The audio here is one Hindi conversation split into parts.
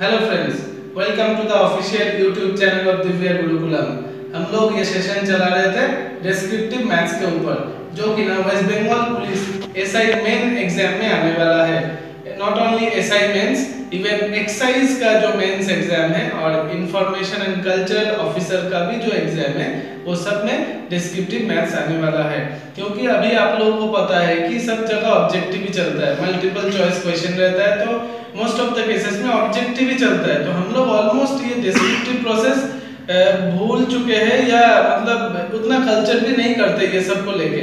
Hello friends welcome to the official YouTube channel of Divya Gurukulam हम लोग ये सेशन चला रहे थे डिस्क्रिप्टिव मैथ्स के ऊपर, जो कि ना West Bengal police SI main exam में आने वाला है. Not only SI mains even excise का जो मेंस एग्ज़ाम है और इंफॉर्मेशन एंड कल्चरल ऑफिसर का भी जो एग्ज़ाम है, वो सब में डिस्क्रिप्टिव मैथ्स आने वाला है। क्योंकि अभी आप लोगों को पता है कि सब जगह ऑब्जेक्टिव ही चलता है। मल्टीपल चॉइस क्वेश्चन रहता है तो मोस्ट ऑफ़ द केसेस में ऑब्जेक्टिव ही चलता है। तो हम लोग ऑलमोस्ट ये डिस्क्रिप्टिव प्रोसेस भूल चुके हैं या मतलब उतना कल्चर भी नहीं करते ये सबको लेके।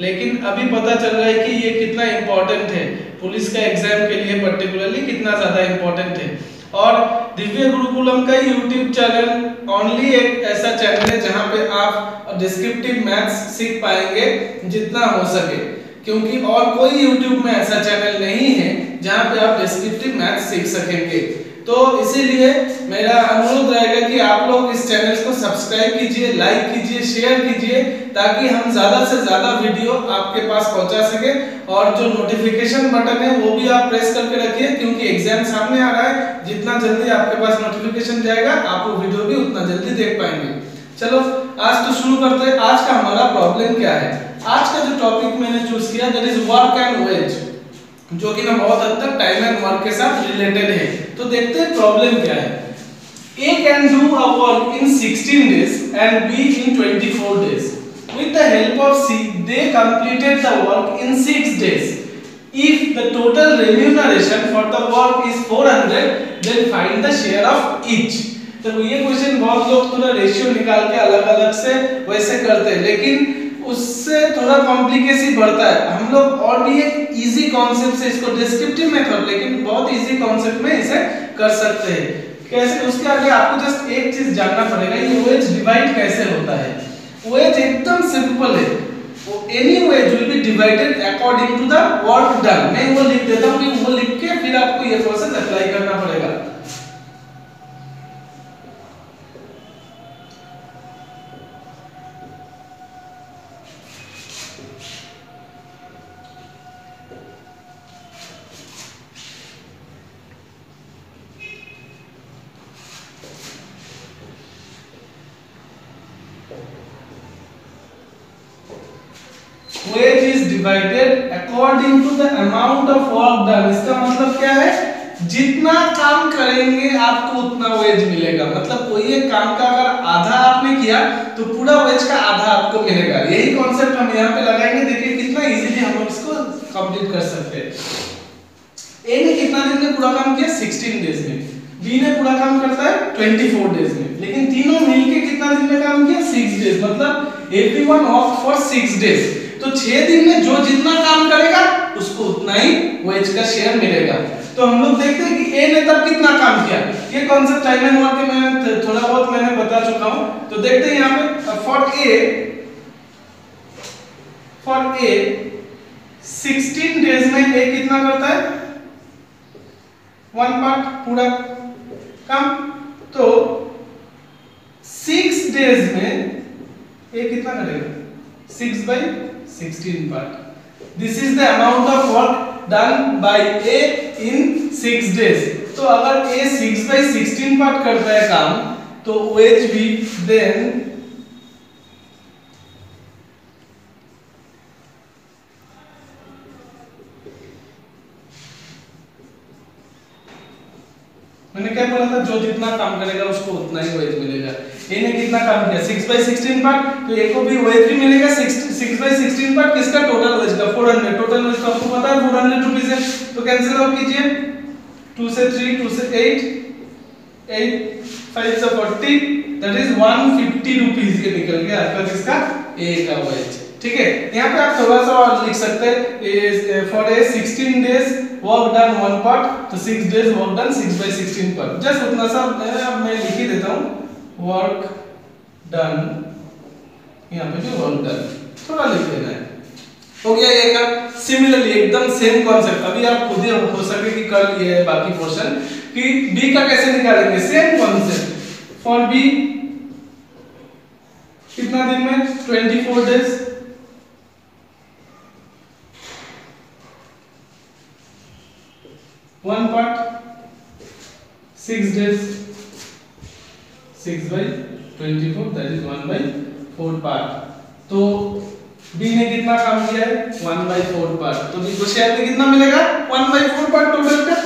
लेकिन अभी पता चल रहा है कि ये कितना इम्पोर्टेंट है। पुलिस का एग्ज़ाम के लिए पर्टिकुलरली कितना ज़्यादा इम्पोर्टेंट है। और दिव्य गुरुकुलम का यूट्यूब चैनल ओनली एक ऐसा चैनल है जहाँ पे आप डिस्क्रिप्टिव मैथ्स सीख पाएँगे जितना हो सके। क्योंकि और कोई यूट्यूब में ऐसा चैनल नहीं है जहाँ पे आप डिस्क्रिप्टिव मैथ्स सीख सकेंगे। तो इसीलिए मेरा अनुरोध रहेगा कि आप लोग इस चैनल को सब्सक्राइब कीजिए लाइक कीजिए शेयर कीजिए, ताकि हम ज़्यादा से ज़्यादा वीडियो आपके पास पहुँचा सके। और जो नोटिफिकेशन बटन है, वो भी आप प्रेस करके रखिए, क्योंकि एग्ज़ाम सामने आ रहा है। जितना जल्दी आपके पास नोटिफिकेशन जाएगा, आप वो वीडियो भी उतना जल्दी देख पाएँगे। चलो, आज तो शुरू करते हैं। आज का हमारा प्रॉब्लम क्या है? आज का जो टॉपिक मैंने चूज़ किया that is work and wage जो कि ना बहुत हद तक टाइम एंड वर्क के साथ रिलेटेड है। तो देखते हैं प्रॉब्लम क्या है। A can do a work in 16 days and B in 24 days with the help of C they completed the work in 6 days if the total remuneration for the work is 400 then find the share of each तो ये क्वेश्चन बहुत लोग थोड़ा रेशियो निकाल के अलग-अलग से वैसे करते हैं। लेकिन उससे थोड़ा कॉम्प्लिकेसी बढ़ता है। हम लोग और भी एक इजी कॉन्सेप्ट से इसको डिस्क्रिप्टिव मेथड लेकिन बहुत इजी कॉन्सेप्ट में इसे कर सकते हैं। कैसे, उसके आगे आपको जस्ट एक चीज़ जानना पड़ेगा, ये वेज डिवाइड कैसे होता है? वेज एकदम सिंपल है। Any wage will be divided according to the work done मैं वो लिख देता हूँ कि वो लिख के फिर आपको ये प्रोसेस अप्लाई करना पड़ेगा। Wage is divided according to the amount of work done. इसका मतलब क्या है? जितना काम करेंगे, आपको उतना वेज मिलेगा। मतलब कोई एक काम का अगर आधा आपने किया तो पूरा वेज का आधा आपको मिलेगा। यही कॉन्सेप्ट हम यहाँ पे लगाएँगे। देखिए, कितना इजीली हम इसको कंप्लीट कर सकते हैं। ए ने कितना दिन में पूरा काम किया? 16 डेज़ में। बी ने पूरा काम करता है 24 डेज़ में। लेकिन तीनों मिलके कितना दिन में काम किया? 6 डेज़ मतलब एवरीवन ऑफ़ फॉर 6 डेज़ तो छह दिन में जो जितना काम करेगा, उसको उतना ही वेज का शेयर मिलेगा। तो हम लोग देखते हैं कि ए ने तब कितना काम किया। ये कॉन्सेप्ट टाइम वर्क के मैं थोड़ा बहुत मैंने बता चुका हूँ। तो देखते हैं यहाँ पे for A for A 16 days में ए कितना करता है? वन पार्ट पूरा काम। तो 6 डेज़ में ए कितना करेगा? 6 by 16 part. This is the amount of work done by A in 6 days. तो अगर A 6 by 16 part करता है काम तो wage भी then मैंने क्या बोला था, जो जितना काम करेगा उसको उतना ही वेज मिलेगा। ने कितना काम किया? 6 by 16 पार्ट तो ए को भी वेज भी मिलेगा। 6 6 by 16 पार्ट किसका टोटल वेज का? 400 टोटल वेज तो आपको पता है 400 रुपीस है। तो कैंसिल आउट कीजिए। 2 से 3 2 से 8 8 5 से 40 दैट इज़ 150 रुपीस ये निकल गया आपका किसका ए का वेज ठीक है? यहाँ पे आप थोड़ा सा और लिख सकते हैं। For A 16 days work done one part तो 6 days work done 6 by 16 part just उतना सा अब मैं लिख ही देता हूँ। वर्क डन यहाँ पे भी वर्क डन थोड़ा लिख देना है। हो गया ये का। सिमिलरली एकदम सेम कॉन्सेप्ट अभी आप खुद ही हो सके कि कर लिए है बाकी पोर्शन कि बी का कैसे निकालेंगे? सेम कॉन्सेप्ट फॉर बी कितना दिन में? 24 days one part six days six by twenty four that is one by four part तो बी ने कितना काम किया है? वन बाई फोर पार्ट तो बी को शेयर में कितना मिलेगा? One by four part total का?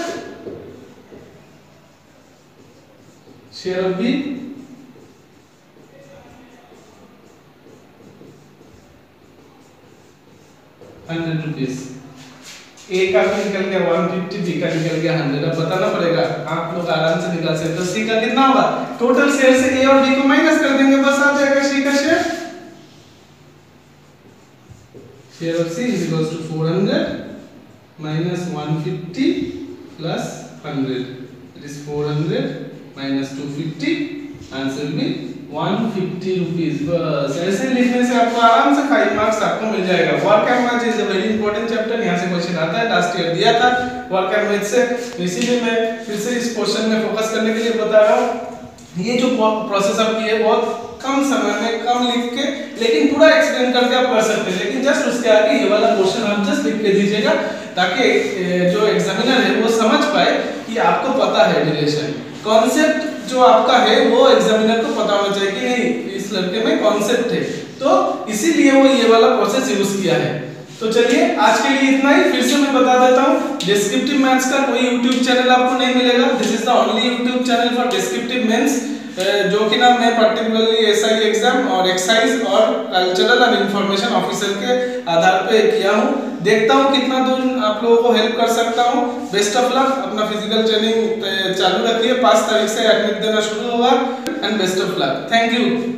Share of B hundred rupees A का भी निकल गया वन फिफ्टी बी का निकल गया हंड्रेड अब बताना पड़ेगा, आप लोग आराम से निकाल सकते हो। सी का कितना होगा टोटल शेयर से ए और बी को माइनस कर देंगे, बस आ जाएगा सी का share share of C is equals to 400 minus 150 plus 100 it is 400 minus 250 answer भी 150 रुपीस बस, ऐसे लिखने से आपको आराम से 5 मार्क्स आपको मिल जाएगा। Work and is a very important chapter यहाँ से क्वेश्चन आता है। लास्ट ईयर दिया था वर्क एंड से। इसीलिए मैं फिर से इस क्वेश्चन में फोकस करने के लिए बता रहा हूँ। ये जो प्रोसेस आप किए बहुत कम समय में, कम लिख के, लेकिन पूरा एक्सप्लेन करके आप कर सकते हैं। लेकिन जस्ट उसके आगे ये वाला क्वेश्चन आप जस्ट लिख के दीजिएगा, ताकि जो एग्जामिनर है, वो समझ पाए कि आपको पता है कॉन्सेप्ट जो आपका है, वो एग्जामिनर को पता होना चाहिए कि नहीं, इस लड़के में कॉन्सेप्ट है। तो इसीलिए वो ये वाला प्रोसेस यूज़ किया है। तो चलिए, आज के लिए इतना ही। फिर से मैं बता देता हूँ डिस्क्रिप्टिव मैथ्स का कोई यूट्यूब चैनल आपको नहीं मिलेगा। This is the only YouTube channel for descriptive mains जो कि ना मैं पर्टिकुलरली एसआई एग्ज़ाम और एक्साइज और कल्चरल एंड इंफॉर्मेशन ऑफिसर के आधार पे किया हूँ। देखता हूँ कितना दूर आप लोगों को हेल्प कर सकता हूँ। बेस्ट ऑफ़ लक अपना फ़िज़िकल ट्रेनिंग चालू रखिए। पाँच तारीख से एडमिट देना शुरू होगा। And best of luck thank you